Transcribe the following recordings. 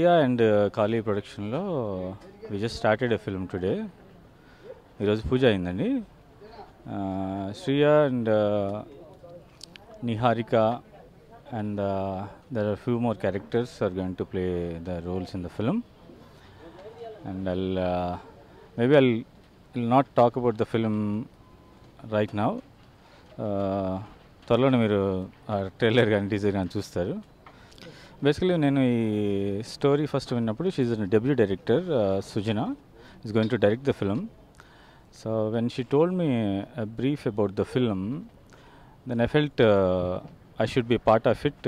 Shriya and Kali ప్రొడక్షన్లో we just started a film today ఈరోజు పూజ అయిందండి. Shriya and Niharika and there are few more characters are going to play the roles in the film and all maybe I'll will not talk about the film right now త్వరలోనే మీరు trailer కానీ teaser కానీ చూస్తారు. Basically నేను ఈ story first విన్నప్పుడు she debut director Sujana is going to direct the film so when she told me brief about the film then I felt I should be part of it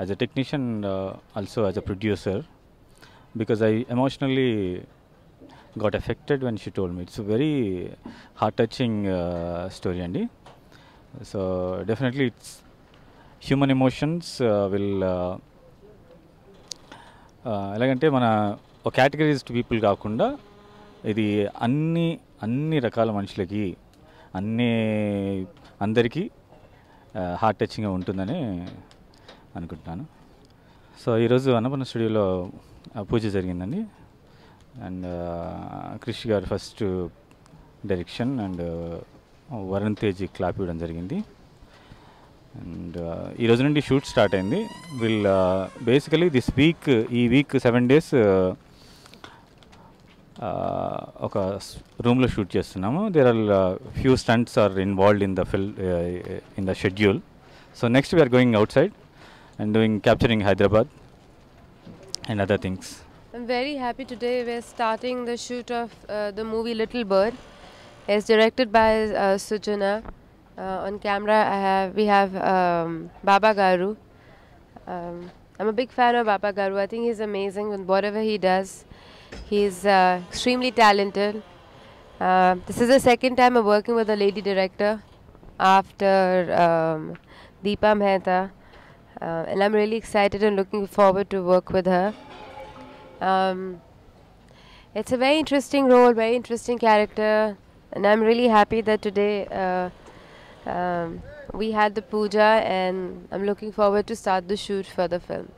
as a technician also as a producer because I emotionally got affected when she told me. It's a very heart touching uh, story, Andy. So, definitely, it's human emotions uh, will. Uh, uh, ఎలాగంటే మన ఒక కేటగిరీస్డ్ people కాకుండా ఇది అన్ని అన్ని రకాల మనుషులకి అన్ని అందరికీ హార్ట్ టచింగ్గా ఉంటుందని అనుకుంటున్నాను. సో ఈరోజు అన్నపూర్ణ స్టూడియోలో పూజ జరిగిందండి. అండ్ క్రిష్ గారు first direction and Varun Tej clap ఇవ్వడం జరిగింది. అండ్ ఈ రోజు నుండి షూట్ స్టార్ట్ అయింది విల్ బేసికలీ దిస్ వీక్ ఈ వీక్ సెవెన్ డేస్ ఒక రూమ్లో షూట్ చేస్తున్నాము there are few stunts are involved in the film in the schedule so next we're going outside and doing capturing Hyderabad and other things I'm very happy today. We're starting the shoot of uh, the movie Little Bird. It's directed by uh, Sujana. Uh, on camera, have we have um, Baba Garu. Um, I'm a big fan of Baba Garu. I think he's amazing whatever he does. He's uh, extremely talented. Uh, this is the second time I'm working with a lady director after um, Deepa Mehta, uh, and I'm really excited and looking forward to work with her. Um, it's a very interesting role, very interesting character, and I'm really happy that today uh, um, we had the puja, and I'm looking forward to start the shoot for the film.